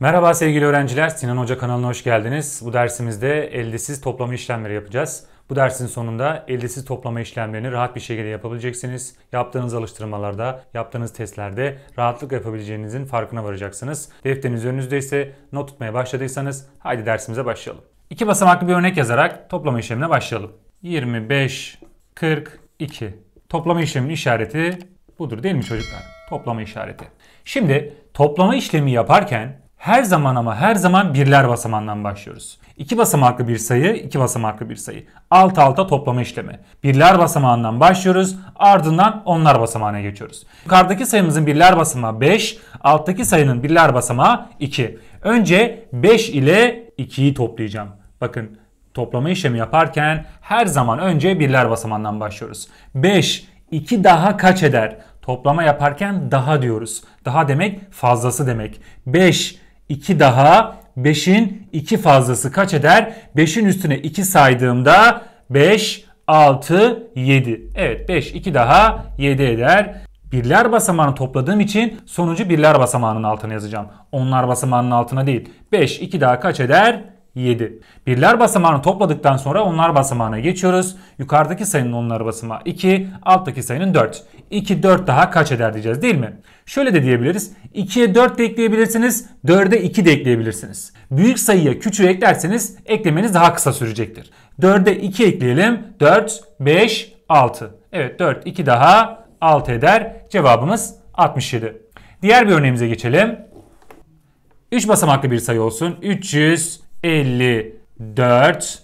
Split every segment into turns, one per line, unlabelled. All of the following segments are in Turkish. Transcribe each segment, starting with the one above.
Merhaba sevgili öğrenciler, Sinan Hoca kanalına hoş geldiniz. Bu dersimizde eldesiz toplama işlemleri yapacağız. Bu dersin sonunda eldesiz toplama işlemlerini rahat bir şekilde yapabileceksiniz. Yaptığınız alıştırmalarda, yaptığınız testlerde rahatlıkla yapabileceğinizin farkına varacaksınız. Defteriniz önünüzde ise not tutmaya başladıysanız haydi dersimize başlayalım. İki basamaklı bir örnek yazarak toplama işlemine başlayalım. 25, 42. Toplama işleminin işareti budur değil mi çocuklar? Toplama işareti. Şimdi toplama işlemi yaparken her zaman ama her zaman birler basamağından başlıyoruz. İki basamaklı bir sayı, iki basamaklı bir sayı. Alt alta toplama işlemi. Birler basamağından başlıyoruz. Ardından onlar basamağına geçiyoruz. Yukarıdaki sayımızın birler basamağı 5. Alttaki sayının birler basamağı 2. Önce 5 ile 2'yi toplayacağım. Bakın toplama işlemi yaparken her zaman önce birler basamağından başlıyoruz. 5, 2 daha kaç eder? Toplama yaparken daha diyoruz. Daha demek fazlası demek. 5, 2 daha 5'in 2 fazlası kaç eder? 5'in üstüne 2 saydığımda 5, 6, 7. Evet 5, 2 daha 7 eder. Birler basamağını topladığım için sonucu birler basamağının altına yazacağım. Onlar basamağının altına değil. 5, 2 daha kaç eder? 7. Birler basamağını topladıktan sonra onlar basamağına geçiyoruz. Yukarıdaki sayının onlar basamağı 2, alttaki sayının 4. 2, 4 daha kaç eder diyeceğiz değil mi? Şöyle de diyebiliriz. 2'ye 4 de ekleyebilirsiniz, 4'e 2 de ekleyebilirsiniz. Büyük sayıya küçüğü eklerseniz eklemeniz daha kısa sürecektir. 4'e 2 ekleyelim. 4, 5, 6. Evet 4, 2 daha 6 eder. Cevabımız 67. Diğer bir örneğimize geçelim. 3 basamaklı bir sayı olsun. 300 54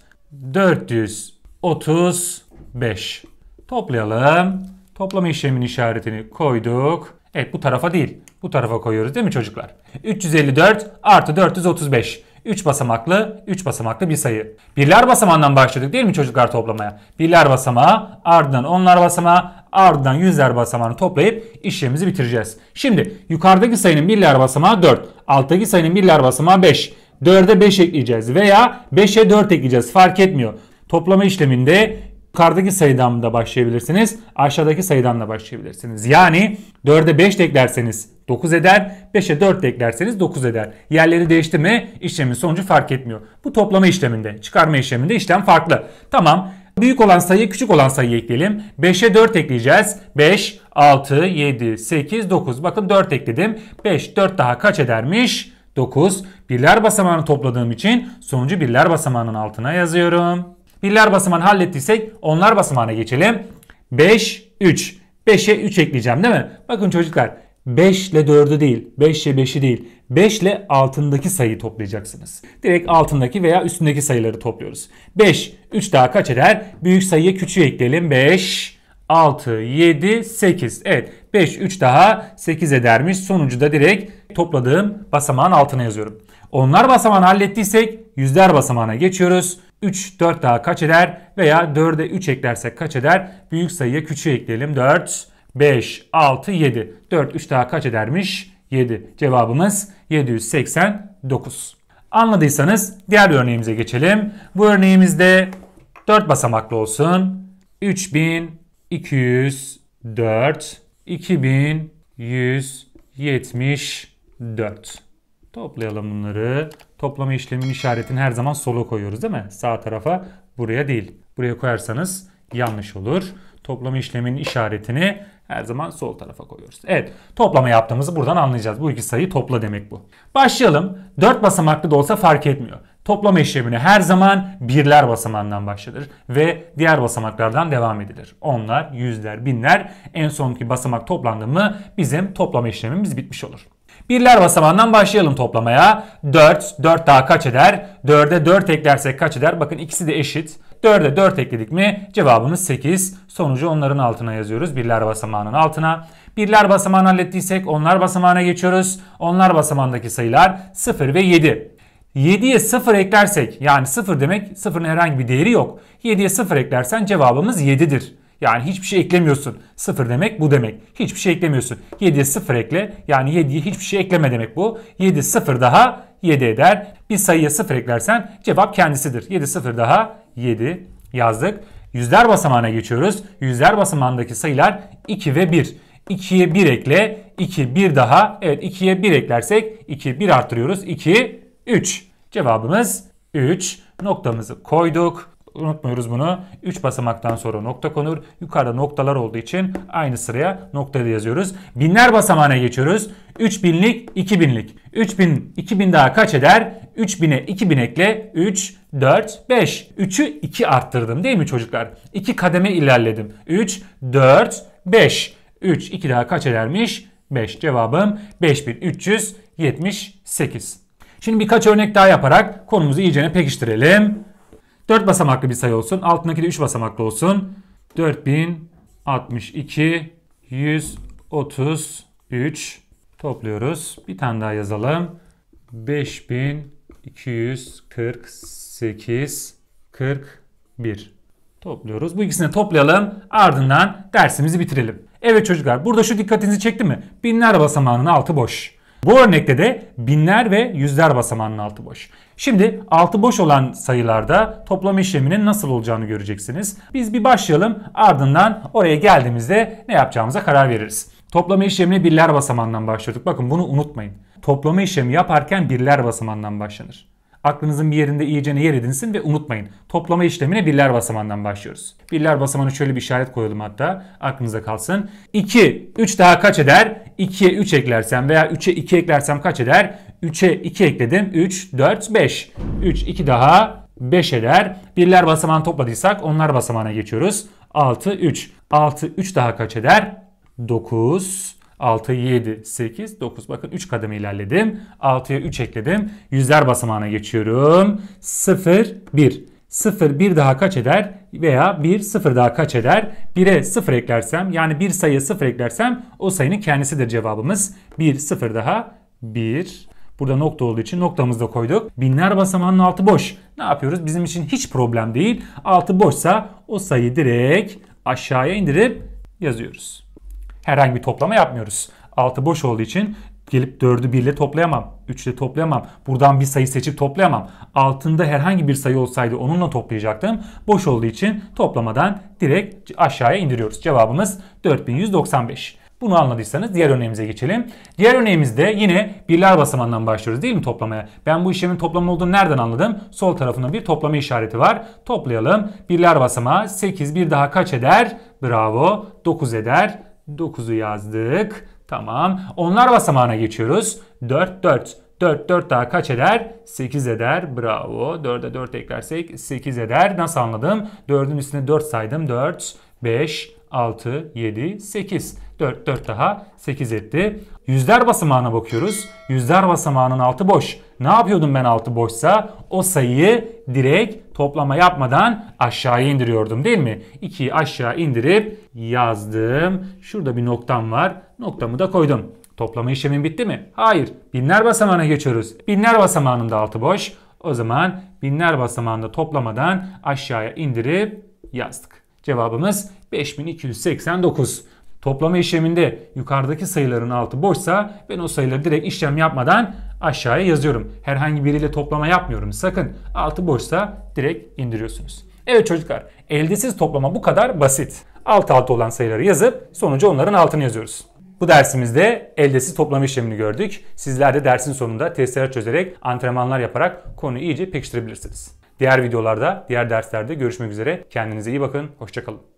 435. Toplayalım. Toplama işleminin işaretini koyduk. Evet bu tarafa değil. Bu tarafa koyuyoruz değil mi çocuklar? 354 artı 435. 3 basamaklı, 3 basamaklı bir sayı. Birler basamağından başladık değil mi çocuklar toplamaya? Birler basamağı, ardından onlar basamağı, ardından yüzler basamağını toplayıp işlemimizi bitireceğiz. Şimdi yukarıdaki sayının birler basamağı 4, alttaki sayının birler basamağı 5. 4'e 5 ekleyeceğiz veya 5'e 4 ekleyeceğiz fark etmiyor. Toplama işleminde yukarıdaki sayıdan da başlayabilirsiniz. Aşağıdaki sayıdan da başlayabilirsiniz. Yani 4'e 5 de eklerseniz 9 eder. 5'e 4 de eklerseniz 9 eder. Yerleri değiştirme işlemin sonucu fark etmiyor. Bu toplama işleminde, çıkarma işleminde işlem farklı. Tamam. Büyük olan sayı küçük olan sayıyı ekleyelim. 5'e 4 ekleyeceğiz. 5, 6, 7, 8, 9. Bakın 4 ekledim. 5, 4 daha kaç edermiş? 9. Birler basamağını topladığım için sonucu birler basamağının altına yazıyorum. Birler basamağını hallettiysek onlar basamağına geçelim. 5, 3. 5'e 3 ekleyeceğim değil mi? Bakın çocuklar 5 ile 4'ü değil, 5 ile 5'i değil. 5 ile altındaki sayıyı toplayacaksınız. Direkt altındaki veya üstündeki sayıları topluyoruz. 5, 3 daha kaç eder? Büyük sayıya küçüğü ekleyelim. 5, 6, 7, 8. Evet 5, 3 daha 8 edermiş. Sonucu da direkt topladığım basamağın altına yazıyorum. Onlar basamağını hallettiysek yüzler basamağına geçiyoruz. 3, 4 daha kaç eder? Veya 4'e 3 eklersek kaç eder? Büyük sayıya küçüğü ekleyelim. 4, 5, 6, 7. 4, 3 daha kaç edermiş? 7. Cevabımız 789. Anladıysanız diğer örneğimize geçelim. Bu örneğimizde 4 basamaklı olsun. 3204 2174. Toplayalım bunları. Toplama işleminin işaretini her zaman sola koyuyoruz değil mi? Sağ tarafa buraya değil. Buraya koyarsanız yanlış olur. Toplama işleminin işaretini her zaman sol tarafa koyuyoruz. Evet toplama yaptığımızı buradan anlayacağız. Bu iki sayı topla demek bu. Başlayalım. 4 basamaklı da olsa fark etmiyor. Toplama işlemine her zaman birler basamağından başlanır ve diğer basamaklardan devam edilir. Onlar, yüzler, binler en sonki basamak toplandı mı bizim toplama işlemimiz bitmiş olur. Birler basamağından başlayalım toplamaya. 4, 4 daha kaç eder? 4'e 4 eklersek kaç eder? Bakın ikisi de eşit. 4'e 4 ekledik mi cevabımız 8. Sonucu onların altına yazıyoruz. Birler basamağının altına. Birler basamağını hallettiysek onlar basamağına geçiyoruz. Onlar basamağındaki sayılar 0 ve 7. 7'ye 0 eklersek yani 0 demek 0'ın herhangi bir değeri yok. 7'ye 0 eklersen cevabımız 7'dir. Yani hiçbir şey eklemiyorsun. 0 demek bu demek. Hiçbir şey eklemiyorsun. 7'ye 0 ekle. Yani 7'ye hiçbir şey ekleme demek bu. 7 0 daha 7 eder. Bir sayıya 0 eklersen cevap kendisidir. 7 0 daha 7 yazdık. Yüzler basamağına geçiyoruz. Yüzler basamağındaki sayılar 2 ve 1. 2'ye 1 ekle. 2 bir daha. Evet 2'ye 1 eklersek 2 1 arttırıyoruz. 2 3. Cevabımız 3. Noktamızı koyduk. Unutmuyoruz bunu. 3 basamaktan sonra nokta konur. Yukarıda noktalar olduğu için aynı sıraya noktayı yazıyoruz. Binler basamağına geçiyoruz. 3000'lik 2000'lik. 3000 2000 daha kaç eder? 3000'e 2000 ekle. 3 4 5. 3'ü 2 arttırdım değil mi çocuklar? 2 kademe ilerledim. 3 4 5. 3 2 daha kaç edermiş? 5. Cevabım 5378. Şimdi birkaç örnek daha yaparak konumuzu iyicene pekiştirelim. 4 basamaklı bir sayı olsun. Altındaki de 3 basamaklı olsun. 4062 133 topluyoruz. Bir tane daha yazalım. 5248 41 topluyoruz. Bu ikisini toplayalım. Ardından dersimizi bitirelim. Evet çocuklar burada şu dikkatinizi çekti mi? Binler basamağının altı boş. Bu örnekte de binler ve yüzler basamağının altı boş. Şimdi altı boş olan sayılarda toplama işleminin nasıl olacağını göreceksiniz. Biz bir başlayalım ardından oraya geldiğimizde ne yapacağımıza karar veririz. Toplama işlemine birler basamağından başlıyorduk. Bakın bunu unutmayın. Toplama işlemi yaparken birler basamağından başlanır. Aklınızın bir yerinde iyice yer edinsin ve unutmayın. Toplama işlemine birler basamağından başlıyoruz. Birler basamağına şöyle bir işaret koyalım hatta aklınıza kalsın. 2, 3 daha kaç eder? 2'ye 3 eklersem veya 3'e 2 eklersem kaç eder? 3'e 2 ekledim. 3, 4, 5. 3, 2 daha 5 eder. Birler basamağını topladıysak onlar basamağına geçiyoruz. 6, 3. 6, 3 daha kaç eder? 9, 6, 7, 8, 9. Bakın 3 kademe ilerledim. 6'ya 3 ekledim. Yüzler basamağına geçiyorum. 0, 1. 0 1 daha kaç eder? Veya 1 0 daha kaç eder? 1'e 0 eklersem yani bir sayıya 0 eklersem o sayının kendisidir cevabımız. 1 0 daha 1. Burada nokta olduğu için noktamızı da koyduk. Binler basamağının altı boş. Ne yapıyoruz? Bizim için hiç problem değil. Altı boşsa o sayıyı direkt aşağıya indirip yazıyoruz. Herhangi bir toplama yapmıyoruz. Altı boş olduğu için gelip 4'ü 1 ile toplayamam. 3 ile toplayamam. Buradan bir sayı seçip toplayamam. Altında herhangi bir sayı olsaydı onunla toplayacaktım. Boş olduğu için toplamadan direkt aşağıya indiriyoruz. Cevabımız 4195. Bunu anladıysanız diğer örneğimize geçelim. Diğer örneğimizde yine birler basamağından başlıyoruz değil mi toplamaya? Ben bu işlemin toplama olduğunu nereden anladım? Sol tarafında bir toplama işareti var. Toplayalım. Birler basamağı 8 bir daha kaç eder? Bravo. 9 eder. 9'u yazdık. Tamam. Onlar basamağına geçiyoruz. 4 4. 4 4 daha kaç eder? 8 eder. Bravo. 4'e 4 eklersek 8 eder. Nasıl anladım? 4'ün üstüne 4 saydım. 4 5 6 7 8. 4 4 daha 8 etti. Yüzler basamağına bakıyoruz. Yüzler basamağının altı boş. Ne yapıyordum ben altı boşsa? O sayıyı direkt toplama yapmadan aşağıya indiriyordum değil mi? 2'yi aşağı indirip yazdım. Şurada bir noktam var. Noktamı da koydum. Toplama işlemin bitti mi? Hayır. Binler basamağına geçiyoruz. Binler basamağının da altı boş. O zaman binler basamağında toplamadan aşağıya indirip yazdık. Cevabımız 5289. Toplama işleminde yukarıdaki sayıların altı boşsa ben o sayıları direkt işlem yapmadan aşağıya yazıyorum. Herhangi biriyle toplama yapmıyorum. Sakın altı boşsa direkt indiriyorsunuz. Evet çocuklar eldesiz toplama bu kadar basit. Alt alta olan sayıları yazıp sonucu onların altını yazıyoruz. Bu dersimizde eldesiz toplama işlemini gördük. Sizler de dersin sonunda testler çözerek antrenmanlar yaparak konuyu iyice pekiştirebilirsiniz. Diğer videolarda, diğer derslerde görüşmek üzere. Kendinize iyi bakın. Hoşçakalın.